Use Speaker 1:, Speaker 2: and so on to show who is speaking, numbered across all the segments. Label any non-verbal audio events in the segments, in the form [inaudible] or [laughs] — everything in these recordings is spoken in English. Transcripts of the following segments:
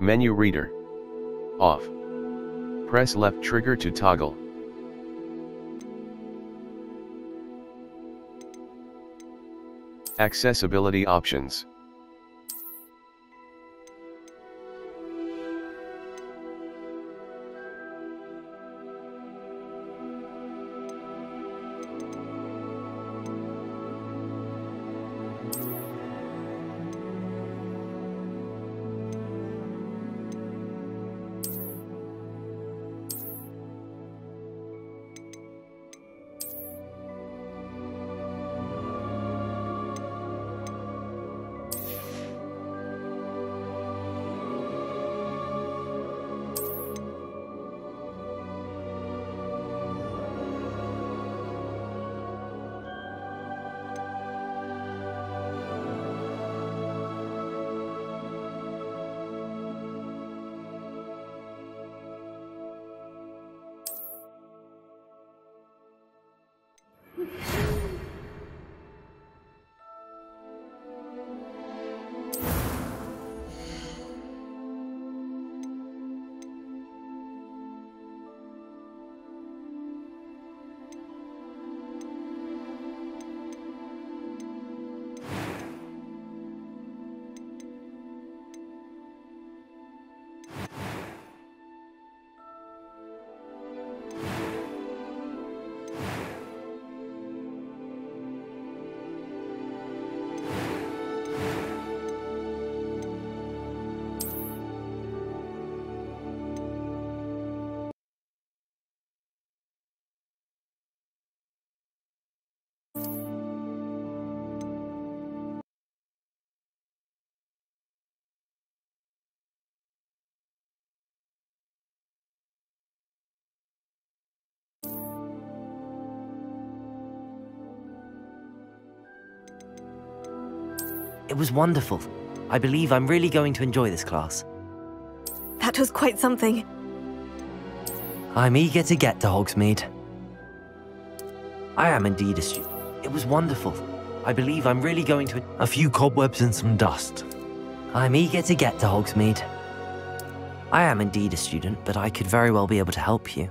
Speaker 1: Menu reader. Off. Press left trigger to toggle. Accessibility options.
Speaker 2: It was wonderful. I believe I'm really going to enjoy this class.
Speaker 3: That was quite something.
Speaker 2: I'm eager to get to Hogsmeade. I am indeed a student. It was wonderful. I believe I'm really going to...
Speaker 4: A few cobwebs and some dust.
Speaker 2: I'm eager to get to Hogsmeade. I am indeed a student, but I could very well be able to help you.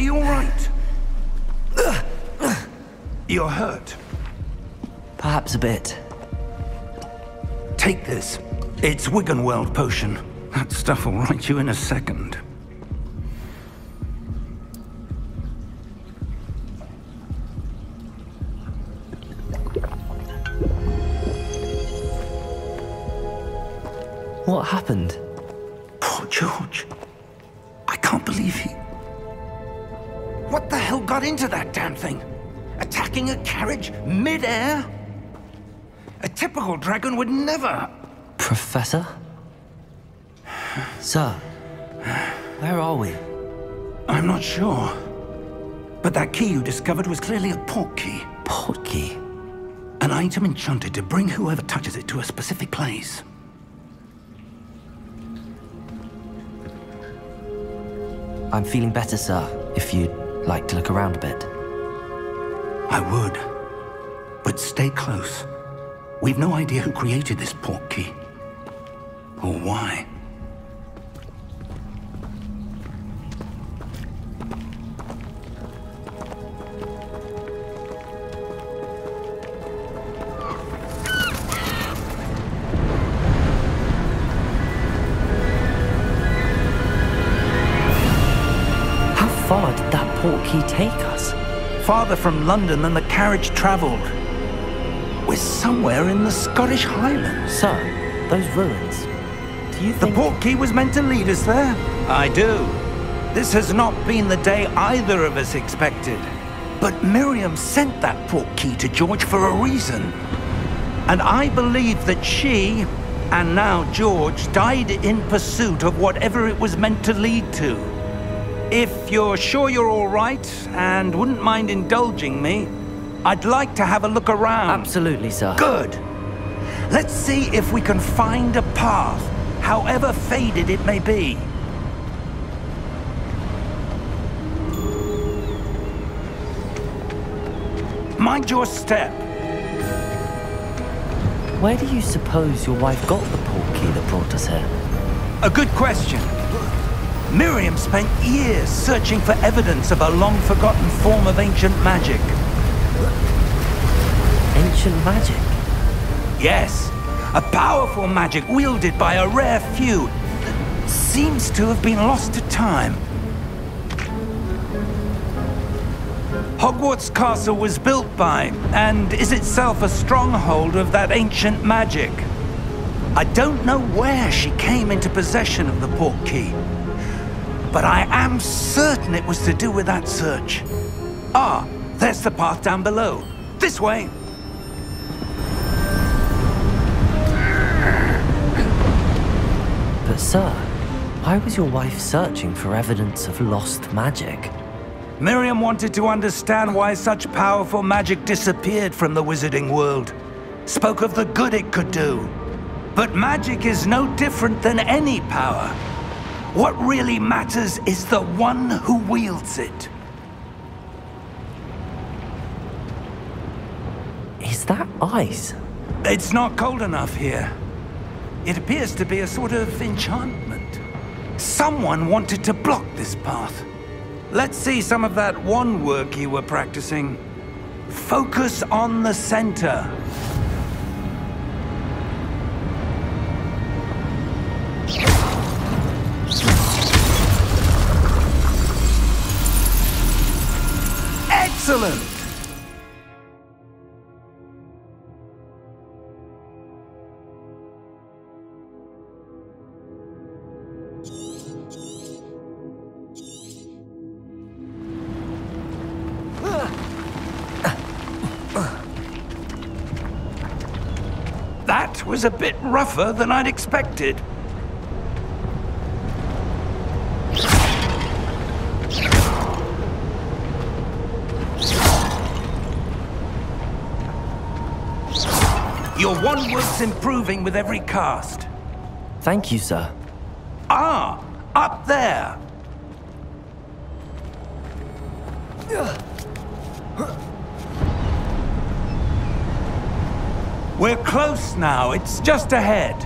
Speaker 5: you all right? You're hurt.
Speaker 2: Perhaps a bit.
Speaker 5: Take this. It's Wiggenweld potion. That stuff will right you in a second.
Speaker 2: What happened?
Speaker 5: Into that damn thing? Attacking a carriage mid-air? A typical dragon would never...
Speaker 2: Professor? Sir, where are we?
Speaker 5: I'm not sure. But that key you discovered was clearly a port key.
Speaker 2: Portkey.
Speaker 5: An item enchanted to bring whoever touches it to a specific place.
Speaker 2: I'm feeling better, sir, if you'd like to look around a bit.
Speaker 5: I would. But stay close. We've no idea who created this port key. Or why.
Speaker 2: Far did that portkey take us?
Speaker 5: Farther from London than the carriage travelled. We're somewhere in the Scottish Highlands.
Speaker 2: Sir, Those ruins. Do you
Speaker 5: The
Speaker 2: think...
Speaker 5: port key was meant to lead us there? I do. This has not been the day either of us expected. But Miriam sent that port key to George for a reason. And I believe that she, and now George, died in pursuit of whatever it was meant to lead to. If you're sure you're all right and wouldn't mind indulging me, I'd like to have a look around.
Speaker 2: Absolutely, sir.
Speaker 5: Good. Let's see if we can find a path, however faded it may be. Mind your step.
Speaker 2: Where do you suppose your wife got the port key that brought us here?
Speaker 5: A good question. Miriam spent years searching for evidence of a long-forgotten form of ancient magic.
Speaker 2: Ancient magic?
Speaker 5: Yes, a powerful magic wielded by a rare few that seems to have been lost to time. Hogwarts Castle was built by, and is itself a stronghold of that ancient magic. I don't know where she came into possession of the port key, but I am certain it was to do with that search. Ah, there's the path down below. This way.
Speaker 2: But sir, why was your wife searching for evidence of lost magic?
Speaker 5: Miriam wanted to understand why such powerful magic disappeared from the wizarding world. Spoke of the good it could do. But magic is no different than any power. What really matters is the one who wields it.
Speaker 2: Is that ice?
Speaker 5: It's not cold enough here. It appears to be a sort of enchantment. Someone wanted to block this path. Let's see some of that wandwork you were practicing. Focus on the center. That was a bit rougher than I'd expected. Your wandwork's improving with every cast.
Speaker 2: Thank you, sir.
Speaker 5: Ah, up there. We're close now. It's just ahead.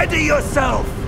Speaker 5: Steady yourself!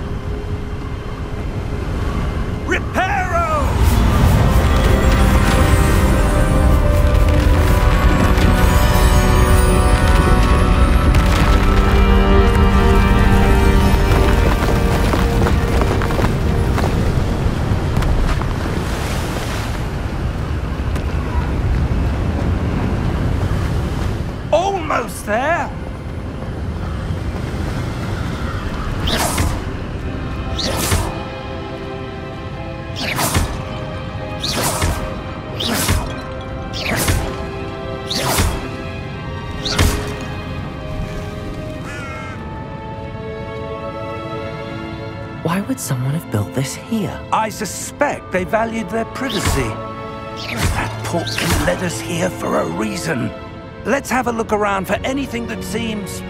Speaker 5: I suspect they valued their privacy. That port key led us here for a reason. Let's have a look around for anything that seems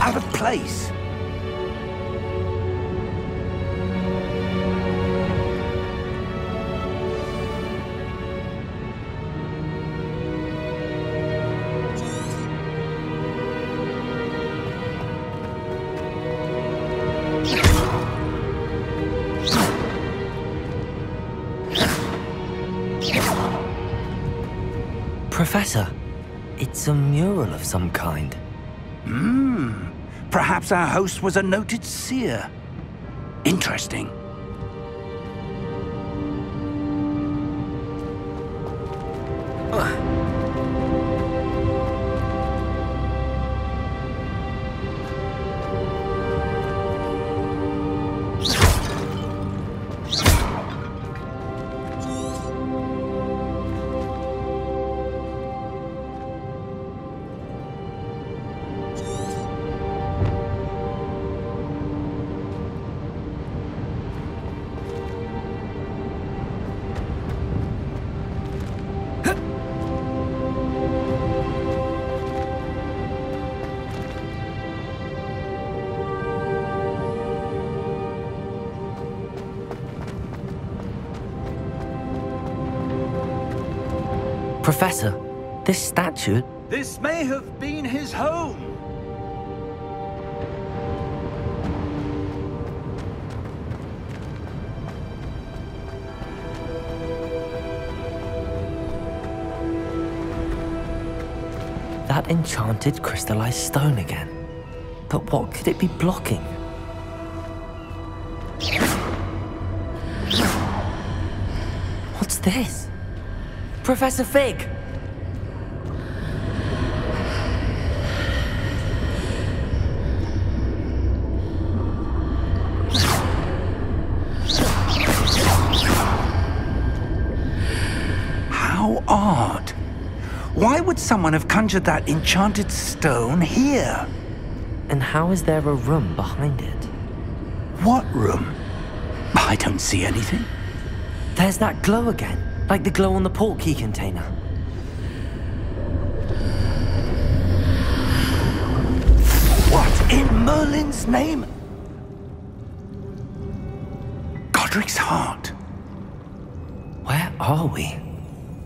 Speaker 5: out of place.
Speaker 2: A mural of some kind.
Speaker 5: Hmm. Perhaps our host was a noted seer. Interesting.
Speaker 2: Professor, this statue.
Speaker 5: This may have been his home.
Speaker 2: That enchanted crystallized stone again. But what could it be blocking? What's this? Professor Fig!
Speaker 5: How odd. Why would someone have conjured that enchanted stone here?
Speaker 2: And how is there a room behind it?
Speaker 5: What room? I don't see anything.
Speaker 2: There's that glow again, like the glow on the portkey container.
Speaker 5: What in Merlin's name? Godric's heart.
Speaker 2: Where are we?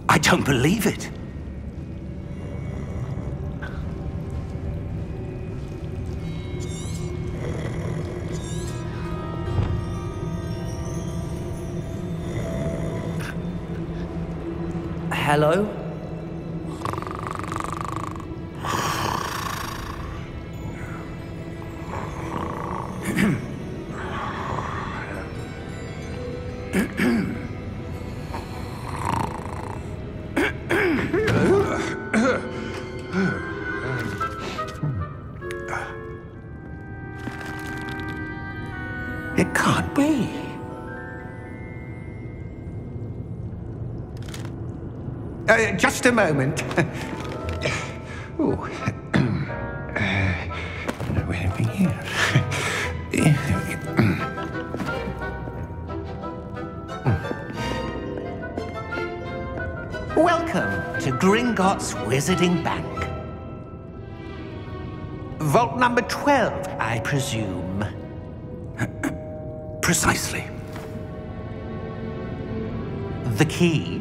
Speaker 5: I don't believe it.
Speaker 2: Hello?
Speaker 5: Just a moment. [laughs] Ooh. [clears throat] uh, are we here? [laughs] Welcome to Gringotts Wizarding Bank. Vault number 12, I presume. [clears throat] Precisely. The key?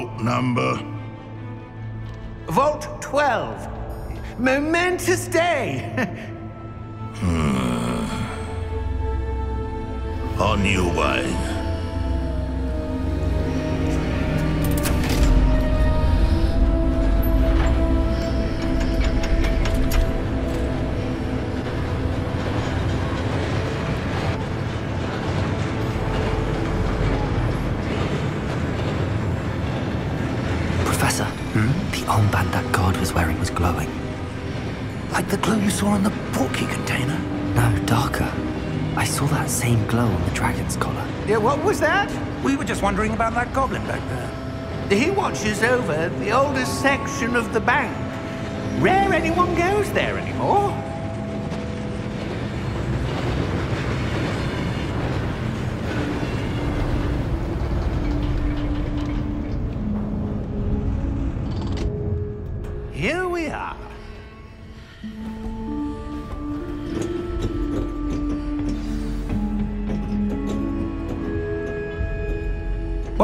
Speaker 6: Vault number.
Speaker 5: Vote 12. Momentous day. Hmm.
Speaker 6: On your way.
Speaker 5: Were just wondering about that goblin back there.
Speaker 7: He watches over the oldest section of the bank. Rare anyone goes there anymore.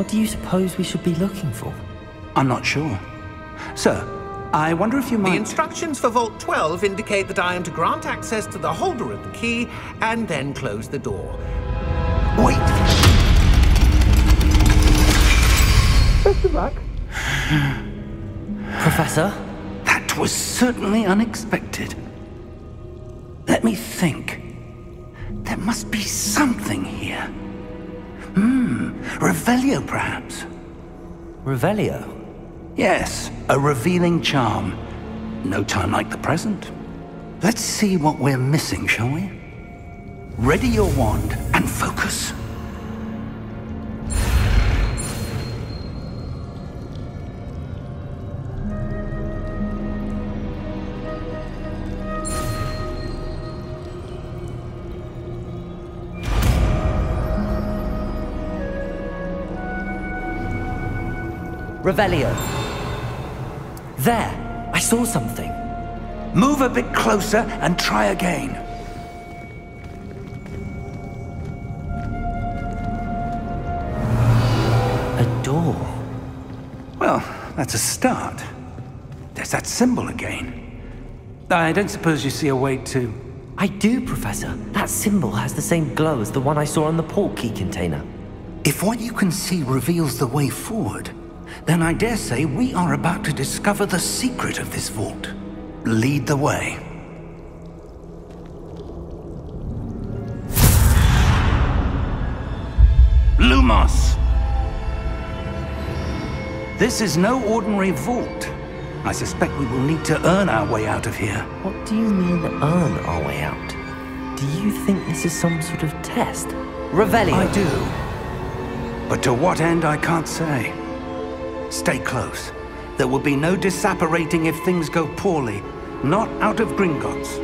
Speaker 2: What do you suppose we should be looking for?
Speaker 5: I'm not sure. Sir, I wonder if you might...
Speaker 7: The instructions for Vault 12 indicate that I am to grant access to the holder of the key and then close the door.
Speaker 5: Wait!
Speaker 2: Professor?
Speaker 5: That was certainly unexpected. Let me think. There must be something here. Hmm, Revelio perhaps?
Speaker 2: Revelio?
Speaker 5: Yes, a revealing charm. No time like the present. Let's see what we're missing, shall we? Ready your wand and focus.
Speaker 2: Revelio. There! I saw something.
Speaker 5: Move a bit closer and try again.
Speaker 2: A door.
Speaker 5: Well, that's a start. There's that symbol again. I don't suppose you see a way to...
Speaker 2: I do, Professor. That symbol has the same glow as the one I saw on the port key container.
Speaker 5: If what you can see reveals the way forward, then I dare say we are about to discover the secret of this vault. Lead the way. Lumos! This is no ordinary vault. I suspect we will need to earn our way out of here.
Speaker 2: What do you mean, earn our way out? Do you think this is some sort of test? Revelio!
Speaker 5: I do. But to what end, I can't say. Stay close. There will be no disapparating if things go poorly. Not out of Gringotts.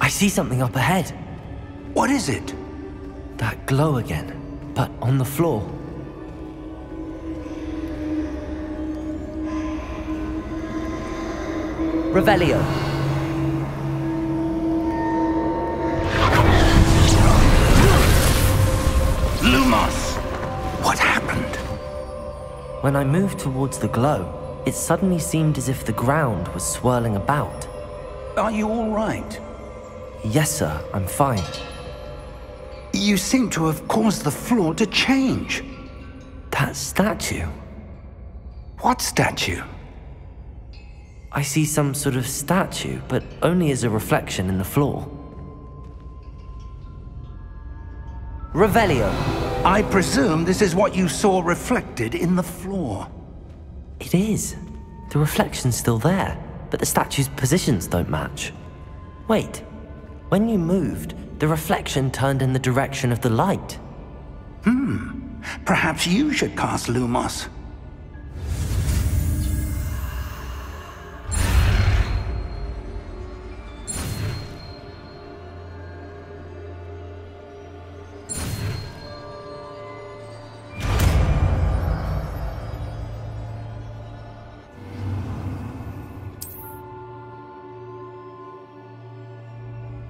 Speaker 2: I see something up ahead.
Speaker 5: What is it?
Speaker 2: Glow again, but on the floor. Revelio.
Speaker 5: Lumos! What happened?
Speaker 2: When I moved towards the glow, it suddenly seemed as if the ground was swirling about.
Speaker 5: Are you all right?
Speaker 2: Yes, sir, I'm fine.
Speaker 5: You seem to have caused the floor to change.
Speaker 2: That statue.
Speaker 5: What statue?
Speaker 2: I see some sort of statue, but only as a reflection in the floor. Revelio.
Speaker 5: I presume this is what you saw reflected in the floor.
Speaker 2: It is. The reflection's still there, but the statue's positions don't match. Wait. When you moved, the reflection turned in the direction of the light. Hmm.
Speaker 5: Perhaps you should cast Lumos.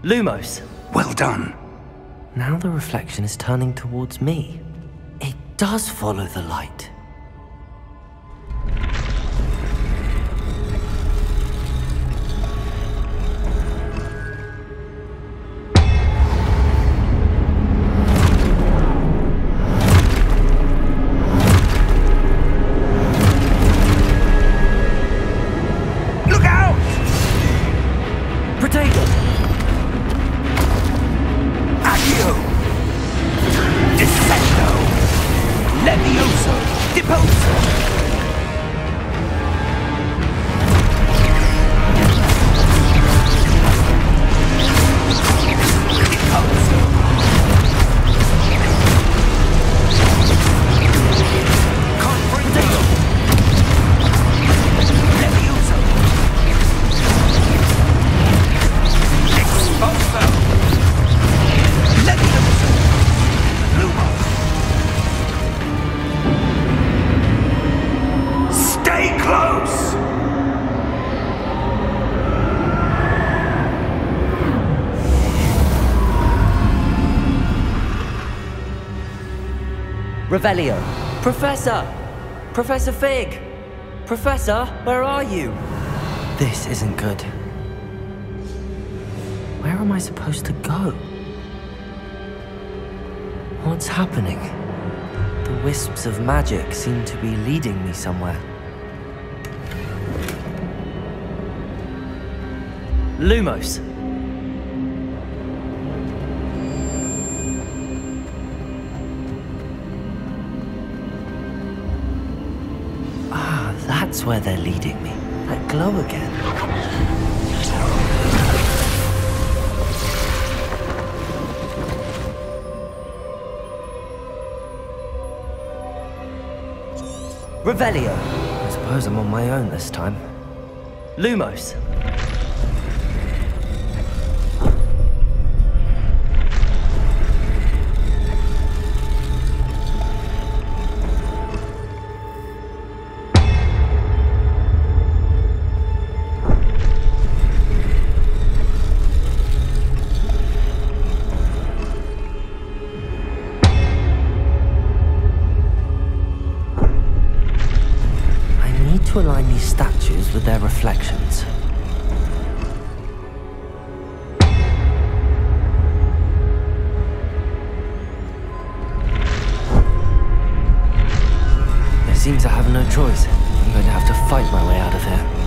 Speaker 2: Lumos!
Speaker 5: Well done.
Speaker 2: Now the reflection is turning towards me. It does follow the light. Revelio! Professor! Professor Fig! Professor, where are you? This isn't good. Where am I supposed to go? What's happening? The wisps of magic seem to be leading me somewhere. Lumos! That's where they're leading me. That glow again. Revelio. I suppose I'm on my own this time. Lumos. To align these statues with their reflections. It seems I have no choice. I'm going to have to fight my way out of here.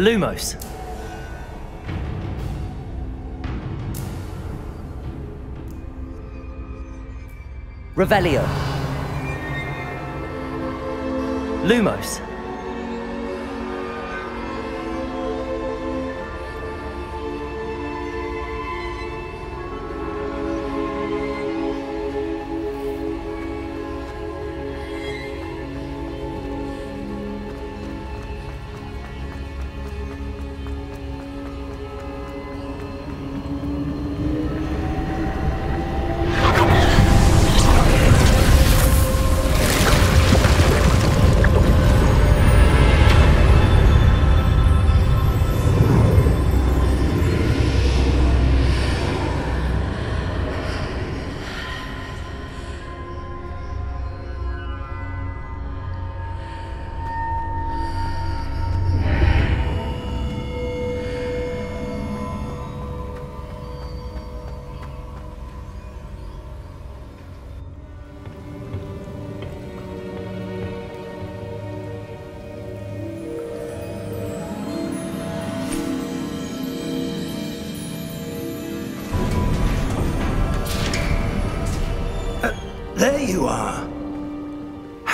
Speaker 2: Lumos. Revelio. Lumos.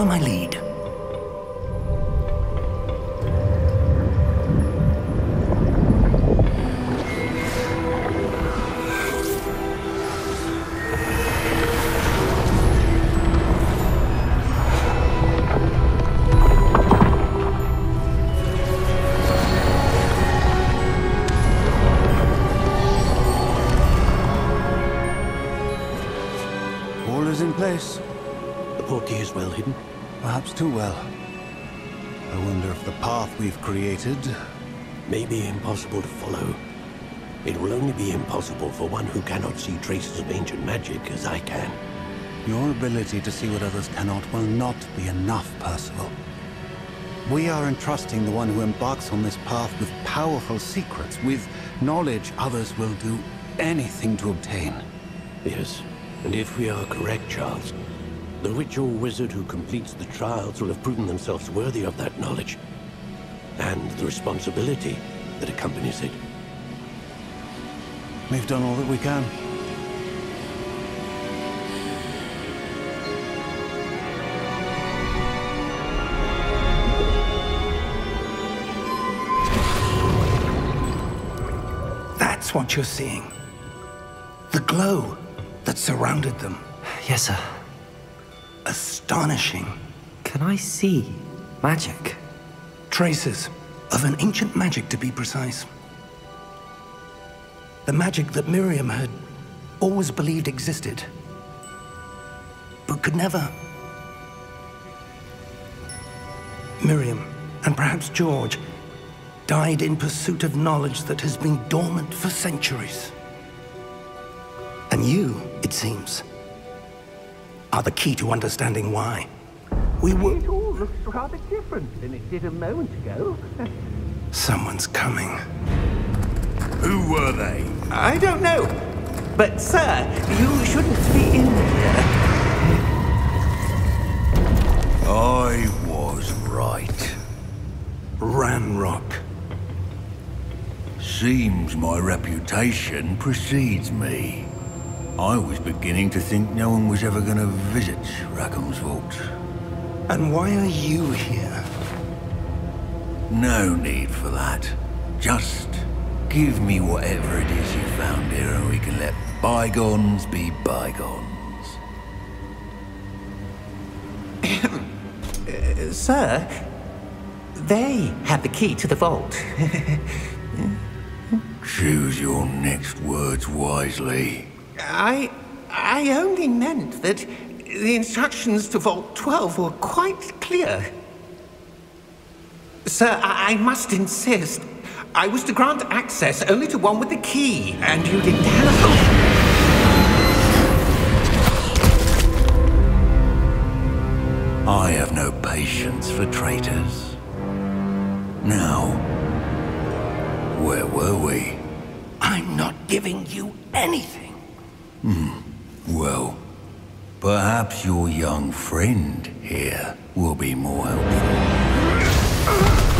Speaker 5: Follow my lead.
Speaker 8: Created...
Speaker 9: May be impossible to follow. It will only be impossible for one who cannot see traces of ancient magic as I can.
Speaker 8: Your ability to see what others cannot will not be enough, Percival. We are entrusting the one who embarks on this path with powerful secrets, with knowledge others will do anything to obtain.
Speaker 9: Yes, and if we are correct, Charles, the witch or wizard who completes the trials will have proven themselves worthy of that knowledge. And the responsibility that accompanies it.
Speaker 8: We've done all that we can.
Speaker 5: That's what you're seeing. The glow that surrounded them.
Speaker 2: Yes, sir.
Speaker 5: Astonishing.
Speaker 2: Can I see magic?
Speaker 5: Traces of an ancient magic, to be precise. The magic that Miriam had always believed existed, but could never. Miriam, and perhaps George, died in pursuit of knowledge that has been dormant for centuries. And you, it seems, are the key to understanding why. We were.
Speaker 7: It looks rather different than it did a moment ago. [laughs]
Speaker 5: Someone's coming.
Speaker 6: Who were they?
Speaker 7: I don't know. But, sir, you shouldn't be in here.
Speaker 6: I was right.
Speaker 5: Ranrock.
Speaker 6: Seems my reputation precedes me. I was beginning to think no one was ever going to visit Rackham's Vault.
Speaker 5: And why are you here?
Speaker 6: No need for that. Just give me whatever it is you found here and we can let bygones be bygones.
Speaker 7: Uh, [coughs] sir, they have the key to the vault. [laughs]
Speaker 6: Choose your next words wisely.
Speaker 7: I. I only meant that the instructions to Vault 12 were quite clear. Sir, I, I must insist. I was to grant access only to one with the key, and you didn't have.
Speaker 6: I have no patience for traitors. Now, where were we?
Speaker 5: I'm not giving you anything.
Speaker 6: Hmm, Well, perhaps your young friend here will be more helpful.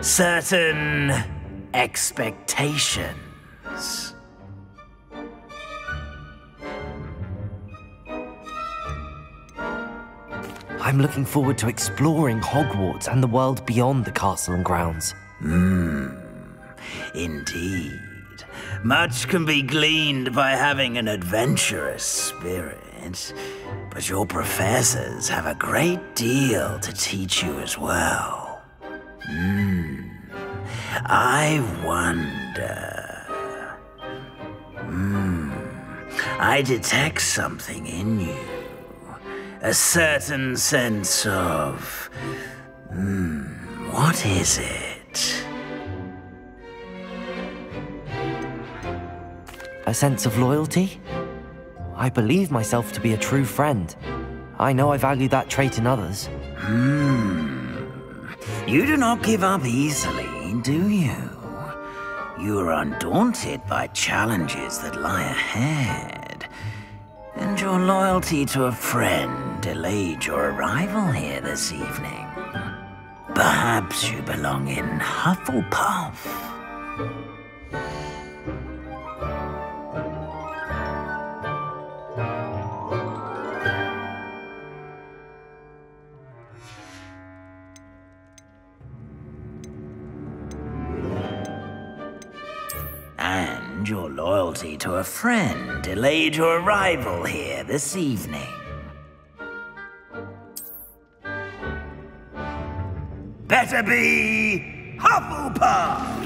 Speaker 10: Certain expectations.
Speaker 2: I'm looking forward to exploring Hogwarts and the world beyond the castle and grounds.
Speaker 10: Hmm. Indeed. Much can be gleaned by having an adventurous spirit, but your professors have a great deal to teach you as well. Hmm. I wonder. Hmm. I detect something in you. A certain sense of. Hmm. What is it?
Speaker 2: A sense of loyalty? I believe myself to be a true friend. I know I value that trait in others.
Speaker 10: Hmm. You do not give up easily, do you? You are undaunted by challenges that lie ahead. And your loyalty to a friend delayed your arrival here this evening. Perhaps you belong in Hufflepuff. A friend delayed your arrival here this evening. Better be Hufflepuff!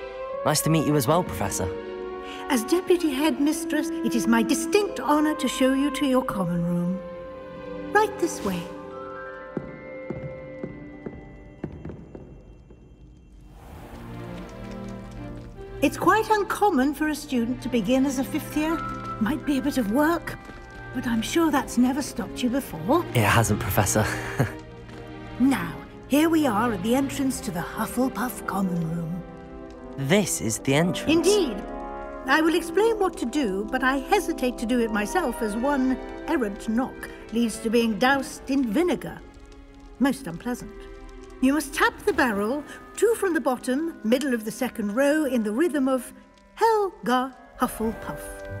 Speaker 2: Nice to meet you as well, Professor.
Speaker 11: As Deputy Headmistress, it is my distinct honor to show you to your common room. Right this way. It's quite uncommon for a student to begin as a fifth year. Might be a bit of work, but I'm sure that's never stopped you before.
Speaker 2: It hasn't, Professor. [laughs]
Speaker 11: now, here we are at the entrance to the Hufflepuff Common Room.
Speaker 2: This is the entrance.
Speaker 11: Indeed. I will explain what to do, but I hesitate to do it myself as one errant knock leads to being doused in vinegar. Most unpleasant. You must tap the barrel, two from the bottom, middle of the second row, in the rhythm of Helga Hufflepuff.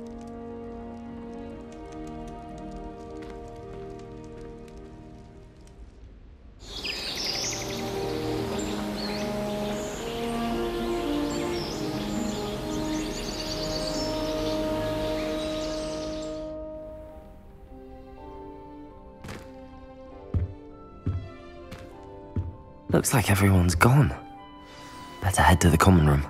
Speaker 2: Looks like everyone's gone. Better head to the common room.